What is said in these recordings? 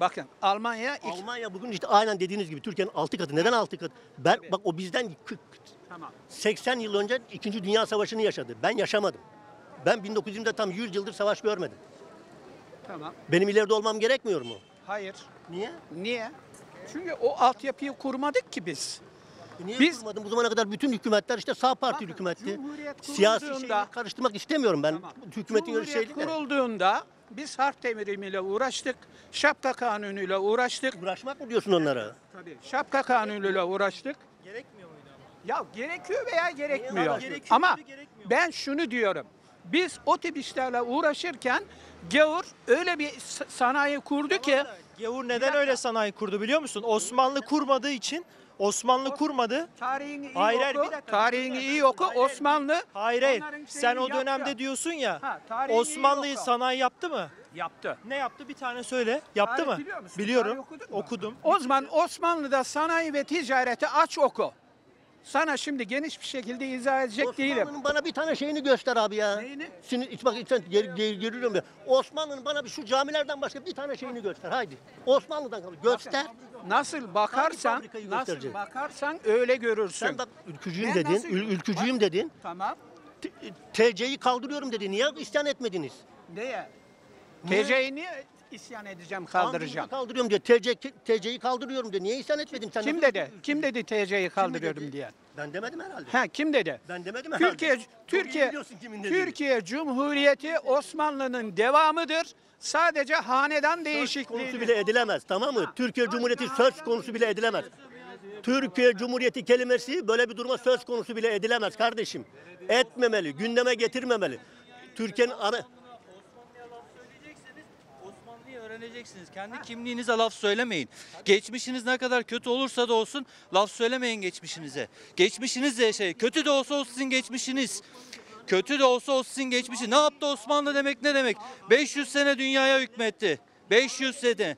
Bakın Almanya iki- Almanya bugün işte aynen dediğiniz gibi Türkiye'nin altı katı. Neden altı katı? Ben, bak o bizden kı- Tamam. 80 yıl önce 2. Dünya Savaşı'nı yaşadı. Ben yaşamadım. Ben 1920'de tam 100 yıldır savaş görmedim. Tamam. Benim ileride olmam gerekmiyor mu? Hayır. Niye? Niye? Çünkü o altyapıyı kurmadık ki biz. E Niye Biz- kurmadım? Bu zamana kadar bütün hükümetler işte sağ parti hükümetti. Siyasi şeyleri karıştırmak istemiyorum ben. Tamam. Hükümetin Cumhuriyet şeyleri. kurulduğunda biz harf devrimiyle uğraştık. Şapka kanunuyla uğraştık. Uğraşmak mı diyorsun onlara? Tabii. Şapka kanunuyla uğraştık. Gerekmiyor muydu ama? Ya gerekiyor veya gerekmiyor. Niye gerekiyor Ama gerekmiyor? ben şunu diyorum. Biz o tip işlerle uğraşırken gavur öyle bir sanayi kurdu ki Gavur neden öyle sanayi kurdu biliyor musun? Osmanlı kurmadığı için Osmanlı kurmadı. tarihini iyi Hayır, hayır, oku. bir dakika, tarihini iyi oku. Hayır, hayır. Osmanlı Hayır hayır. onların Sen o dönemde yaptı. diyorsun ya. Ha, tarihi iyi Osmanlı'yı sanayi yaptı mı? yaptı. Ne yaptı? Bir tane söyle. Yaptı Tarih mı? biliyor musun? Biliyorum. Tarih okudun mu? Okudum. O zaman Osmanlı'da sanayi ve ticareti aç oku. Sana şimdi geniş bir şekilde izah edecek değilim. Osmanlı'nın bana bir tane şeyini göster abi ya. Neyini? Şimdi bak sen ger, ger, geriliyorum ya. Osmanlı'nın bana bir şu camilerden başka bir tane şeyini göster. Haydi. Osmanlı'dan kal. Göster. Nasıl bakarsan, fabrikayı nasıl gösterecek? bakarsan öyle görürsün. Sen bak ülkücüyüm dedin. nasıl- ül- ülkücüyüm dedin. Tamam. T- TC'yi kaldırıyorum dedi. Niye isyan etmediniz? Neye? Niye? TC'yi niye isyan edeceğim, kaldıracağım? Kaldırıyorum diyor. TC, TC'yi kaldırıyorum diyor. Niye isyan etmedin sen? Kim nasıl- dedi? Kim dedi TC'yi kaldırıyorum diye? Ben demedim herhalde. Ha kim dedi? Ben demedim herhalde. Türkiye Çok iyi Türkiye biliyorsun kimin dediğini. Türkiye Cumhuriyeti Osmanlı'nın devamıdır. Sadece hanedan söz değişikliği. konusu bile edilemez tamam mı? Türkiye Cumhuriyeti söz konusu bile edilemez. Türkiye Cumhuriyeti kelimesi böyle bir duruma söz konusu bile edilemez kardeşim. Etmemeli, gündeme getirmemeli. Türkiye'nin ana... Osmanlı'ya laf söyleyecekseniz Osmanlı'yı öğreneceksiniz. Kendi kimliğinize laf söylemeyin. Geçmişiniz ne kadar kötü olursa da olsun laf söylemeyin geçmişinize. Geçmişiniz de şey kötü de olsa o sizin geçmişiniz. Kötü de olsa o sizin geçmişi. Ne yaptı Osmanlı demek ne demek? 500 sene dünyaya hükmetti. 500 sene.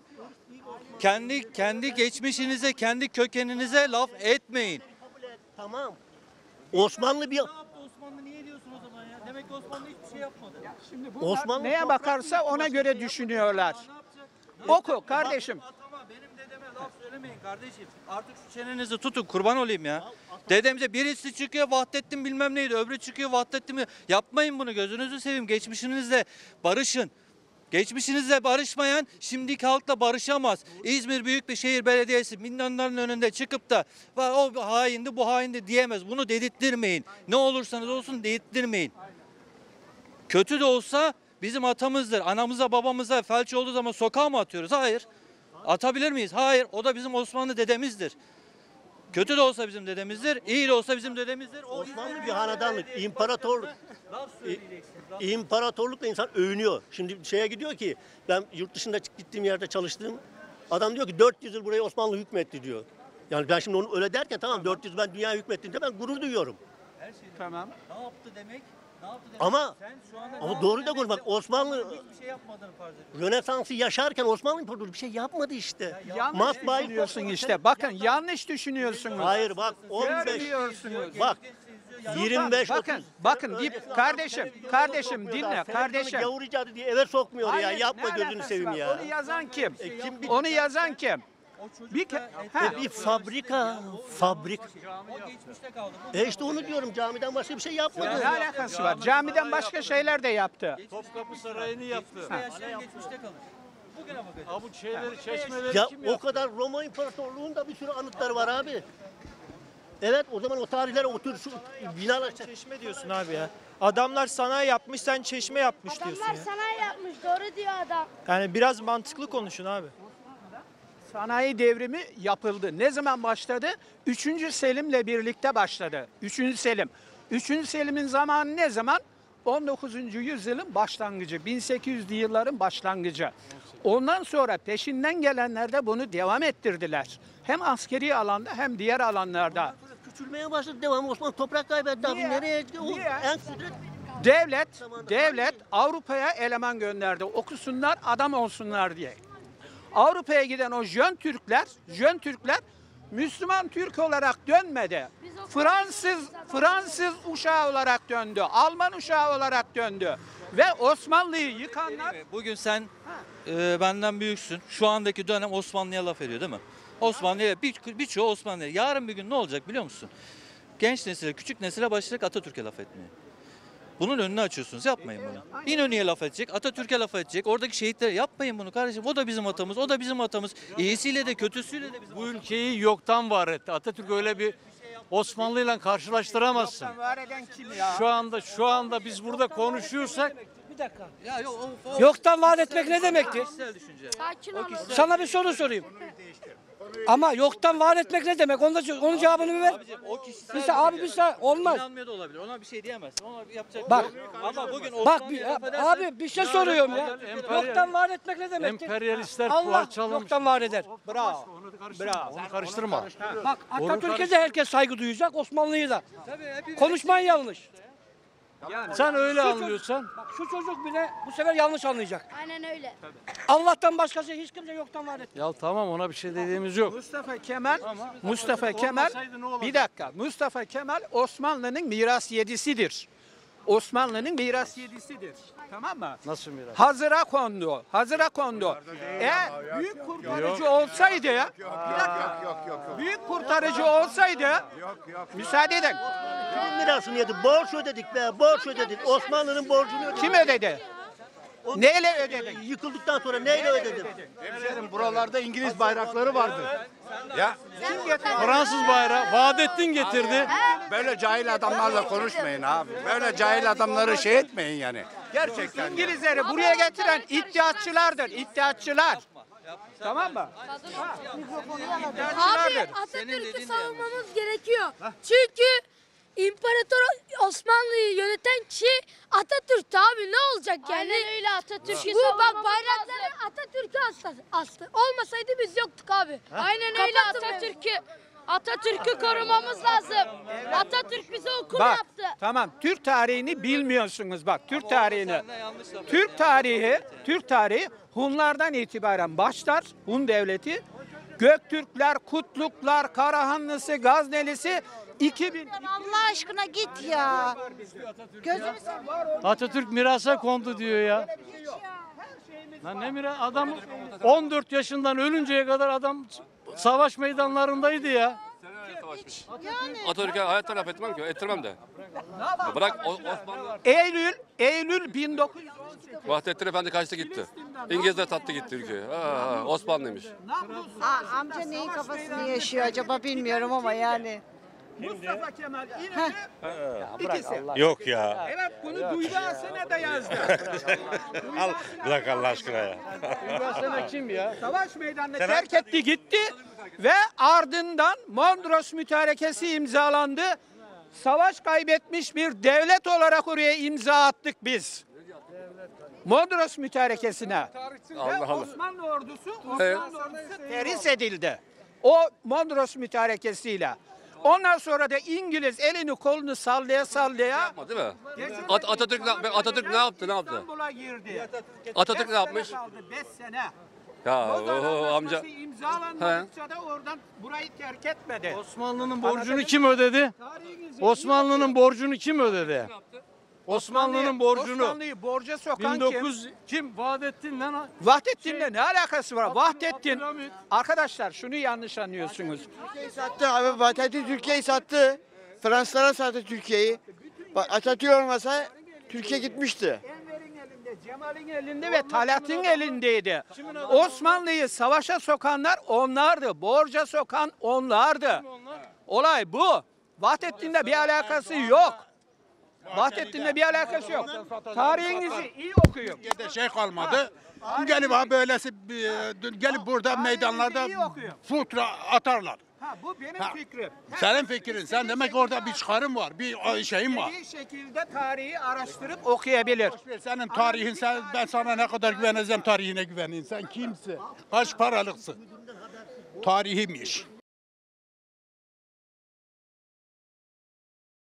Kendi kendi geçmişinize, kendi kökeninize laf etmeyin. Tamam. Osmanlı bir... Ne yaptı Osmanlı niye diyorsun o zaman ya? Demek ki Osmanlı hiçbir şey yapmadı. Şimdi bunlar Osmanlı neye bakarsa ona başka göre şey düşünüyorlar. Oku kardeşim. Atama benim dedeme laf söylemeyin kardeşim. Artık şu çenenizi tutun kurban olayım ya. Dedemize birisi çıkıyor Vahdettin bilmem neydi öbürü çıkıyor Vahdettin? Yapmayın bunu gözünüzü seveyim geçmişinizle barışın. Geçmişinizle barışmayan şimdiki halkla barışamaz. İzmir Büyükşehir Şehir Belediyesi milyonların önünde çıkıp da "Va, o haindi bu haindi diyemez. Bunu dedirttirmeyin. Ne olursanız olsun dedirttirmeyin. Kötü de olsa bizim atamızdır. Anamıza babamıza felç olduğu zaman sokağa mı atıyoruz? Hayır. Atabilir miyiz? Hayır. O da bizim Osmanlı dedemizdir. Kötü de olsa bizim dedemizdir, iyi de olsa bizim dedemizdir. O Osmanlı bir hanedanlık, laf. İmparatorlukla insan övünüyor. Şimdi şeye gidiyor ki ben yurt dışında gittiğim yerde çalıştığım adam diyor ki 400 yıl burayı Osmanlı hükmetti diyor. Yani ben şimdi onu öyle derken tamam 400 ben dünya hükmettiğinde ben gurur duyuyorum. Her şey Tamam. ne yaptı demek? Ama- sen şu anda ne ama doğru da konuş. Bak, Osmanlı- hiçbir şey yapmadığını farz ediyor. Rönesans'ı yaşarken Osmanlı İmparatorluğu bir şey yapmadı işte. Yanlış Matbaayı düşünüyorsun işte. Bakın yanlış düşünüyorsunuz. Hayır bak 15 Görmüyorsunuz. bak 25 Bakın, 30 bakın, dip- kardeşim, kardeşim, dinle, kardeşim. Gavur icadı diye eve sokmuyor ya. Yapma gözünü seveyim ya. Onu yazan kim? E, Onu yazan kim? Bir ke- ha. Bir fabrika, fabrika. O geçmişte kaldı. Bu E işte onu diyorum camiden başka bir şey yapmadı. Ne alakası var? Camiden başka şeyler de yaptı. Topkapı Sarayı'nı yaptı. yaşayan geçmişte kalır. Bugüne bakacağız. Ha bu şeyleri, çeşmeleri Ya kim o yaptı? kadar Roma İmparatorluğu'nda bir sürü anıtları var abi. Evet o zaman o tarihlere otur şu binalar Çeşme diyorsun abi ya. Adamlar sanayi yapmış sen çeşme yapmış diyorsun Adamlar ya. sanayi yapmış doğru diyor adam. Yani biraz mantıklı konuşun abi. Sanayi devrimi yapıldı. Ne zaman başladı? Üçüncü Selim'le birlikte başladı. Üçüncü Selim. Üçüncü Selim'in zamanı ne zaman? 19. yüzyılın başlangıcı, 1800'lü yılların başlangıcı. Ondan sonra peşinden gelenler de bunu devam ettirdiler. Hem askeri alanda hem diğer alanlarda. küçülmeye başladı devam Osmanlı toprak kaybetti abi Niye? nereye Niye? en kudret Devlet, devlet Avrupa'ya eleman gönderdi. Okusunlar, adam olsunlar diye. Avrupa'ya giden o jön Türkler, jön Türkler Müslüman Türk olarak dönmedi. Fransız Fransız uşağı olarak döndü. Alman uşağı olarak döndü. Ve Osmanlı'yı yıkanlar Bugün sen e, benden büyüksün. Şu andaki dönem Osmanlı'ya laf ediyor değil mi? Osmanlı'ya bir, birçoğu Osmanlı'ya. Yarın bir gün ne olacak biliyor musun? Genç nesile, küçük nesile başlayacak Atatürk'e laf etmeye. Bunun önünü açıyorsunuz. Yapmayın bunu. İnönü'ye laf edecek, Atatürk'e laf edecek. Oradaki şehitlere yapmayın bunu kardeşim. O da bizim atamız, o da bizim atamız. İyisiyle de kötüsüyle de bizim Bu ülkeyi yoktan var etti. Atatürk öyle bir Osmanlı'yla karşılaştıramazsın. var eden kim ya? Şu anda şu anda biz burada konuşuyorsak Bir dakika. Ya yok, o- o- Yoktan var etmek ne demektir? Kişisel düşünce. Sakin ol. Sana bir soru sorayım. Ama yoktan var etmek ne demek? Onun, da, onun cevabını bir ver. Abicim, o kişisel Bir sa- abi bir sa- olmaz. İnanmıyor da olabilir. Ona bir şey diyemezsin. Ona yapacak Bak. bir şey yok. Ama bugün Bak bir, abi bir şey soruyorum ya. emperyal- Yoktan var etmek ne demektir? emperyalistler Allah parçalamış. yoktan var eder. Bravo. Bravo. Onu karıştırma. Bak Atatürk'e de herkes saygı duyacak, Osmanlı'yı da. Konuşman yanlış. Sen öyle Şu çocuk- anlıyorsan Bak şu çocuk bile bu sefer yanlış anlayacak. Aynen öyle. Allah'tan başkası hiç kimse yoktan var etmez. ya tamam ona bir şey dediğimiz yok. Mustafa Kemal, Mustafa Kemal, olmasaydı ne olacak? bir dakika. Mustafa Kemal Osmanlı'nın miras yedisidir. Osmanlı'nın miras yedisidir. Tamam mı? Nasıl miras? Hazıra kondu. Hazıra kondu. Eğer büyük kurtarıcı olsaydı, bir dakika. Büyük kurtarıcı olsaydı, müsaade edin. Kimin mirasını yedi? Borç ödedik be, borç ödedik. Osmanlı'nın borcunu ödedik. Kim ödedi? Neyle ödedin? Yıkıldıktan sonra neyle ödedim? Buralarda İngiliz bayrakları vardı. Ya Fransız bayrağı Vaadettin getirdi. Böyle cahil adamlarla konuşmayın abi. Böyle cahil adamları şey etmeyin yani. Gerçekten. İngilizleri buraya getiren iddiatçılardır, iddiatçılar. Tamam mı? Abi İddiatçılardır. Senin dediğin Atatürk'ü savunmamız gerekiyor. Çünkü İmparator Osmanlı'yı yöneten kişi Atatürk'tü abi ne olacak yani? Aynen öyle Atatürk'ü Bu bak bayrakları Atatürk'ü astı, astı. Olmasaydı biz yoktuk abi. Aynen öyle Atatürk'ü. Atatürk'ü korumamız lazım. Atatürk bize okul Bak, yaptı. tamam. Türk tarihini bilmiyorsunuz bak. Türk tarihini. Türk tarihi, Türk tarihi Hunlardan itibaren başlar. Hun devleti. Göktürkler, Kutluklar, Karahanlısı, Gaznelisi 2000 Allah aşkına git ya. Gözünü seveyim. Atatürk mirasa kondu diyor ya. Lan ne miras? Adam 14 yaşından ölünceye kadar adam savaş meydanlarındaydı ya. Atatürk'e hayatta laf etmem ki, ettirmem de. Bırak o- Osmanlı, Eylül, Eylül 1900 Vahdettin Efendi kaçtı gitti. İngilizler tattı gitti ülkeyi. Ha, Osmanlıymış. Aa, amca neyin kafasını yaşıyor acaba bilmiyorum ama yani. Mustafa Kemal İnönü ikisi. Yok ya. Evet bunu duydu Asena da yazdı. Al bırak Allah aşkına ya. Sen kim ya? Savaş meydanını terk etti gitti ve ardından Mondros Mütarekesi imzalandı. Savaş kaybetmiş bir devlet olarak oraya imza attık biz. Mondros Mütarekesi'ne. Ve Allah Allah. Osmanlı ordusu, Osmanlı Evet. ordusu teris edildi. O Mondros Mütarekesi'yle. Ondan sonra da İngiliz elini kolunu sallaya sallaya Ama Değil mi? At- Atatürk, ne- Atatürk ne yaptı, ne yaptı? İstanbul'a girdi. Atatürk ne yapmış? sene kaldı, beş sene. Ya Lozan o amca. İmzalanmadıkça da oradan burayı terk etmedi. Osmanlı'nın borcunu kim ödedi? Osmanlı'nın borcunu kim ödedi? Osmanlı'nın borcunu. Osmanlı'yı borca sokan kim? 1900 kim? Vahdettin lan. Vahdettin'le ne alakası var? Vahdettin. Arkadaşlar şunu yanlış anlıyorsunuz. sattı abi Vahdettin Türkiye'yi sattı. Fransızlara sattı Türkiye'yi. Atatürk olmasa Türkiye gitmişti. Cemal'in elinde ve Talat'ın elindeydi. Osmanlı'yı savaşa sokanlar onlardı. Borca sokan onlardı. Olay bu. Vahdettin'le bir alakası yok. Vahdettin'le bir alakası yok. Tarihinizi iyi okuyun. Türkiye'de şey kalmadı. Gelip ha böylesi e, gelip burada meydanlarda iyi okuyor. futra atarlar. Ha, bu benim Ha. fikrim. Senin fikrin. Sen demek orada bir çıkarım var, bir şeyin var. Bir şekilde tarihi araştırıp okuyabilir. Senin tarihin, sen, ben sana ne kadar güveneceğim tarihine güveneyim. Sen kimsin? Kaç paralıksın? Tarihiymiş.